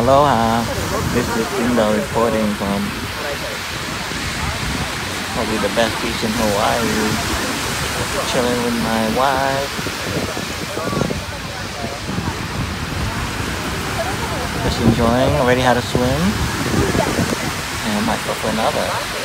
Aloha. Uh, this is Tindo reporting from probably the best beach in Hawaii. Chilling with my wife. Just enjoying. Already had a swim. And I might go for another.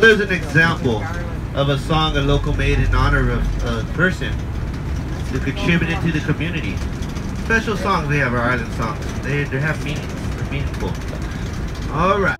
There's an example of a song a local made in honor of a person who contributed to the community. Special songs they have are island songs. They, they have meaning. They're meaningful. All right.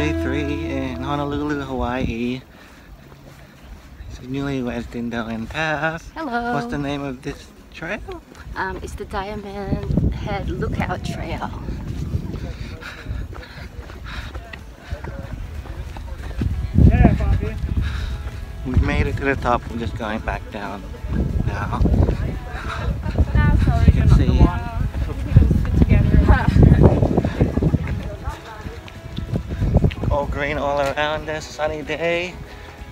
Day three in Honolulu, Hawaii. It's a newlyweds in Darien Path. Hello. What's the name of this trail? Um, it's the Diamond Head Lookout Trail. We've made it to the top. We're just going back down now. You can see all green all around us. Sunny day,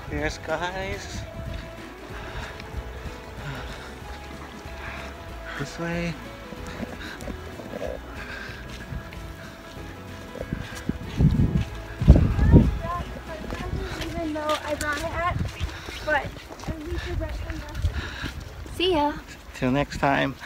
clear skies. This way. even though I brought a hat, but at least I brought some See ya. Till next time.